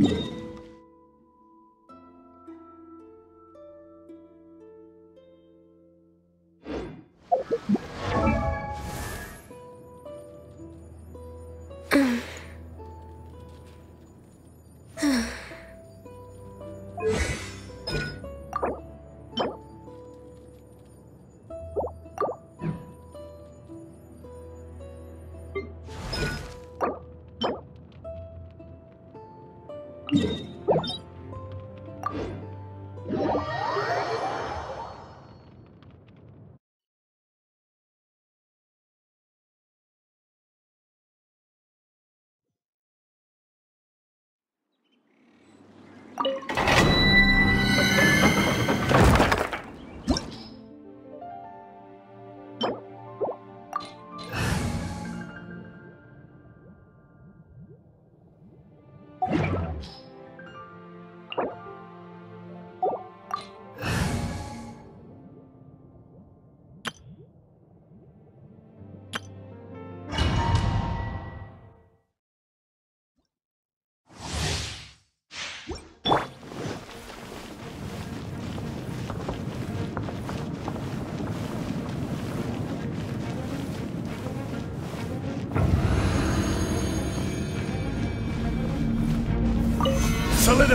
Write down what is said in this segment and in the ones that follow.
thank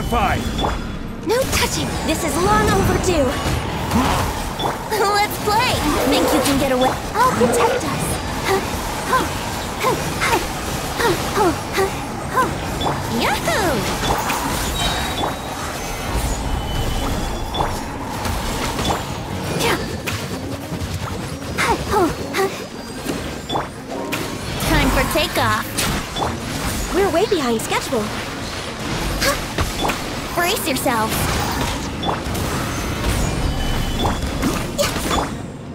Solidify! No touching! This is long overdue! Let's play! Think you can get away? I'll protect us! Yahoo! Time for takeoff! We're way behind schedule. Brace yourself!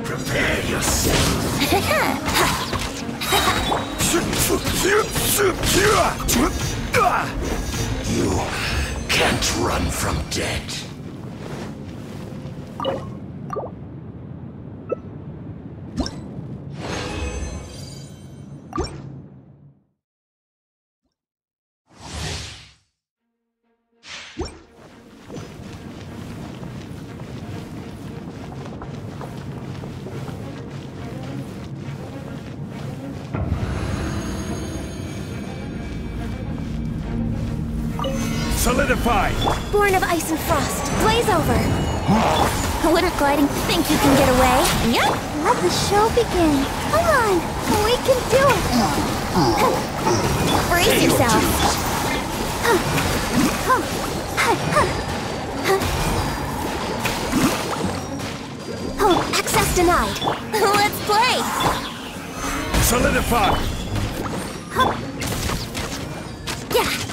Prepare yourself. You can't run from death. Solidify! Born of ice and frost, blaze over! Wouldn't gliding think you can get away? Yep! Let the show begin! Come on! We can do it! Brace yourself! Oh, Huh! Oh, access denied! Let's play! Solidify! Yeah! Yeah!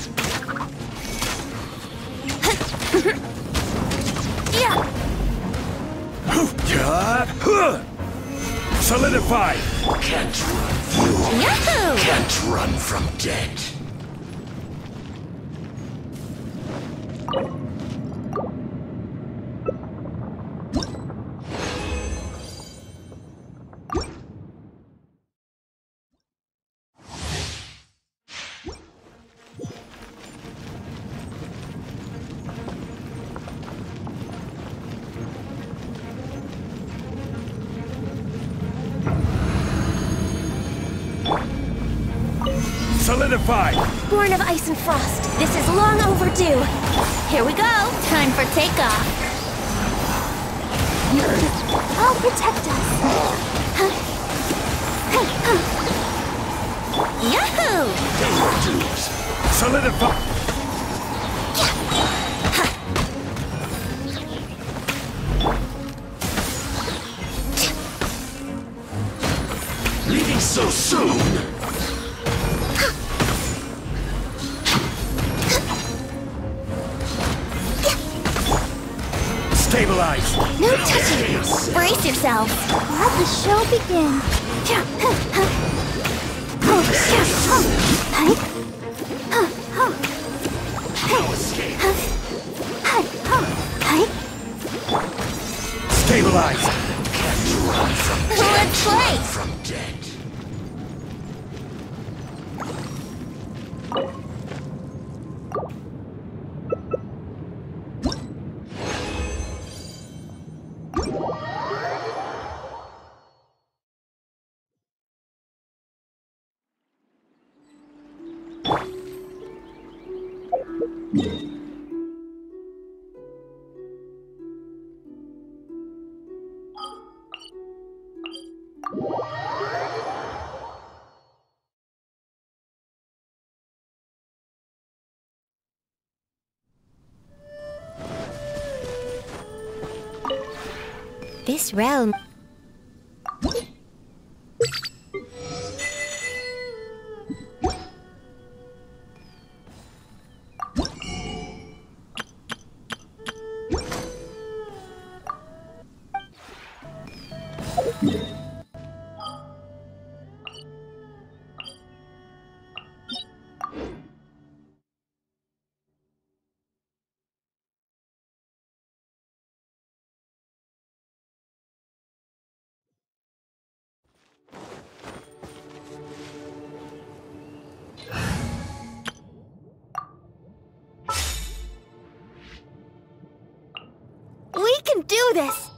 Solidify! Can't run. You Yahoo! can't run from death. Solidify! Born of ice and frost, this is long overdue. Here we go. Time for takeoff. I'll protect us. Yahoo! Solidify! Leaving so soon? Stabilize! No touching! Brace yourself! Let the show begin! Stabilize! Let's play! This realm. Can do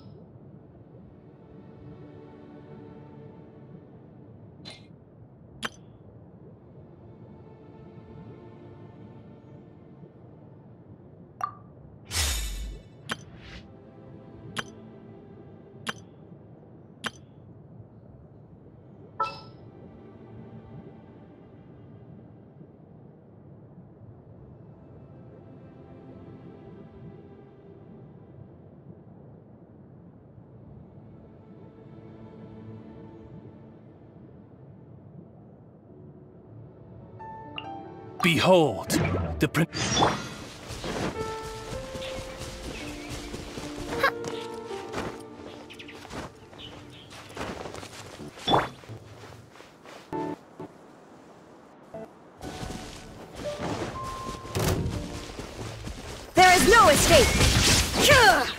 Behold, the prince. There is no escape!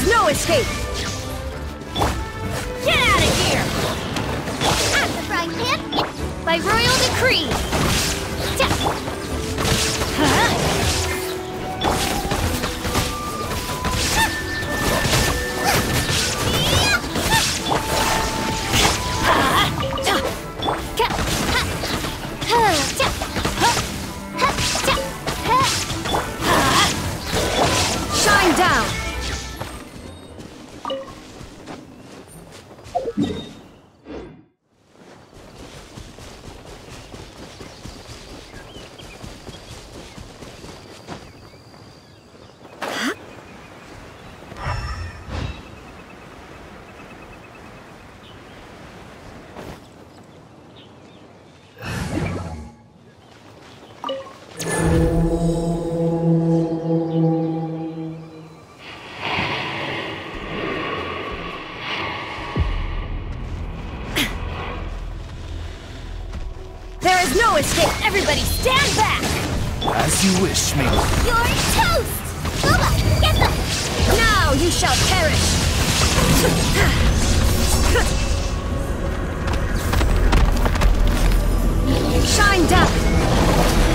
There is no escape! Get out of here! At the frying pan, by royal decree! Shine Everybody stand back! As you wish, me. You're toast! Boba, get them! Now you shall perish! Shine down!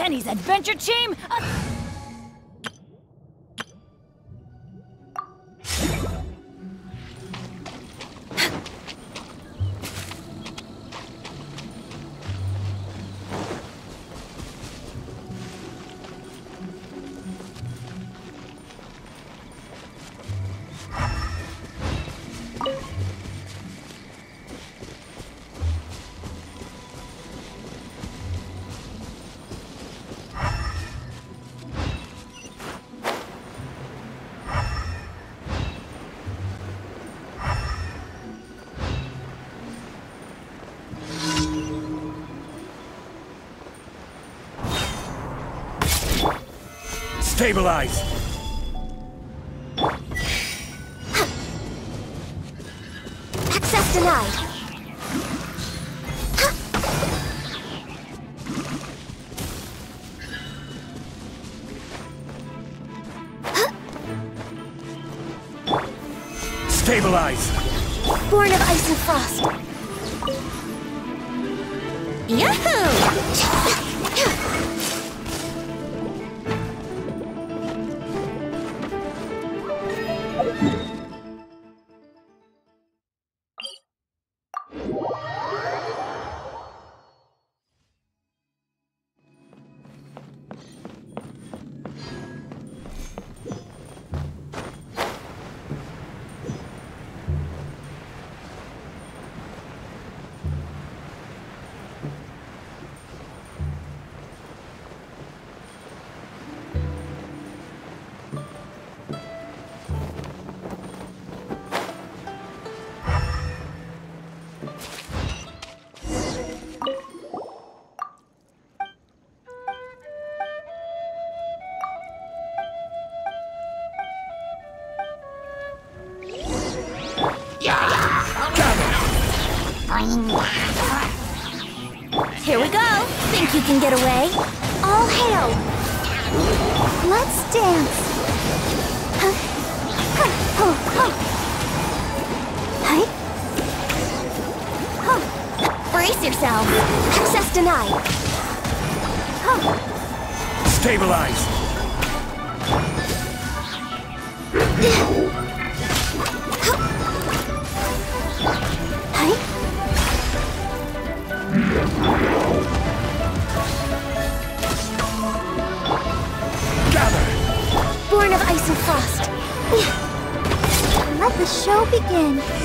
Benny's adventure team? Uh, Stabilize! Access denied! Stabilize! Born of ice and frost! Yahoo! Here we go! Think you can get away? All hail! Let's dance! Huh? Huh, huh, huh. Hey? Huh. Brace yourself! Access denied! Huh. Stabilize! Ice and frost! Let the show begin!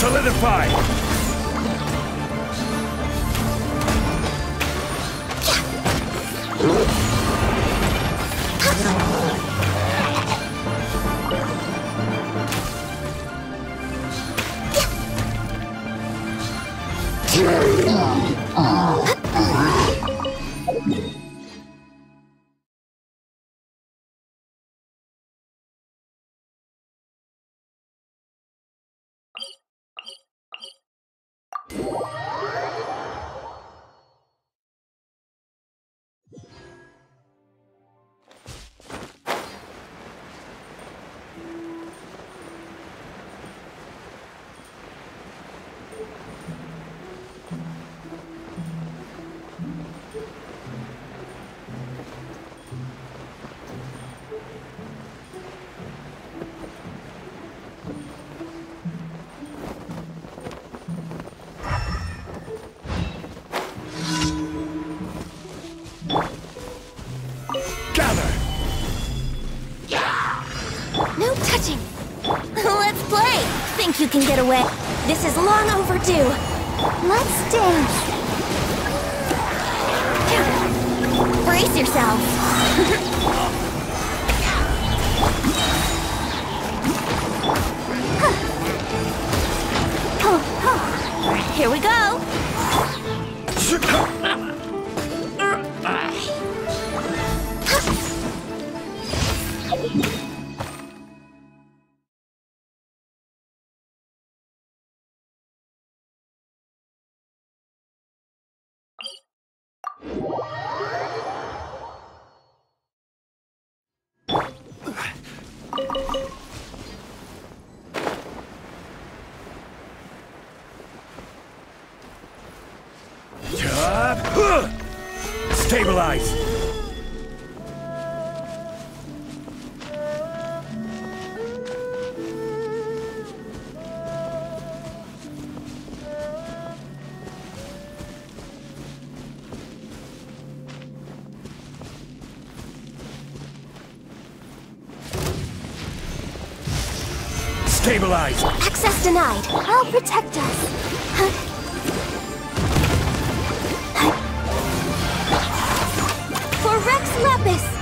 Solidify! Gather! This is long overdue. Let's dance. Brace yourself. Here we go. Stabilize! Stabilize! Access denied. I'll protect us. escapes!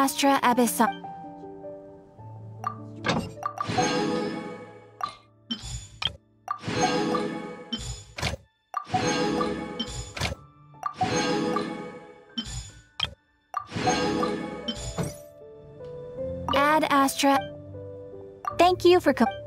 Astra Abyssa. Ad Astra. Thank you for co-